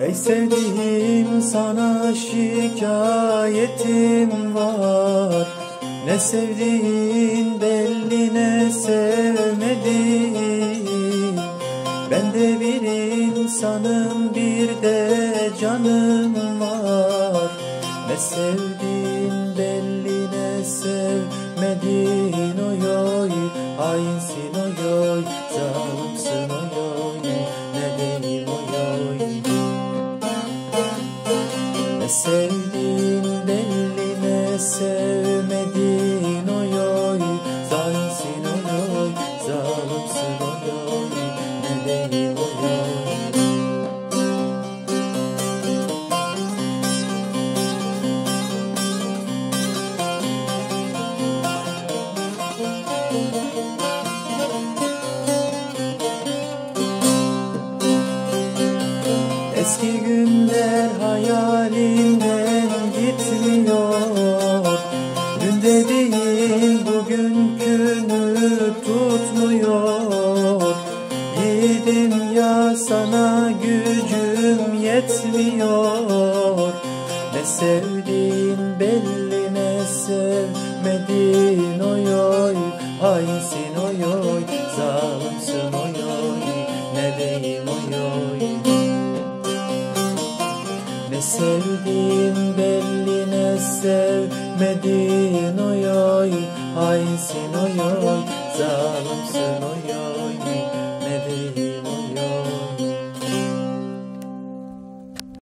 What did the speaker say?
Ey sevdiğim sana şikayetim var. Ne sevdiğin belli ne sevmedin Ben de bir insanım bir de canım var. Ne sevdiğin belli ne sevmedin oy oy Hainsin oy oy Ne sevdiğin belli ne sevmedin oy oy. Zalimsin oy oy zalimsin oy oy. Ne diyeyim oy oy. Eski günler hayalimden bugünkünü tutmuyor. Yiğidim ya sana gücüm yetmiyor. Ne sevdiğin belli ne sevmedin oy oy Hainsin oy oy zalimsin oy Ne diyeyim oy ne sevdiğin belli ne sevmedin oy oy Hainsin oy oy Zalimsin oy oy.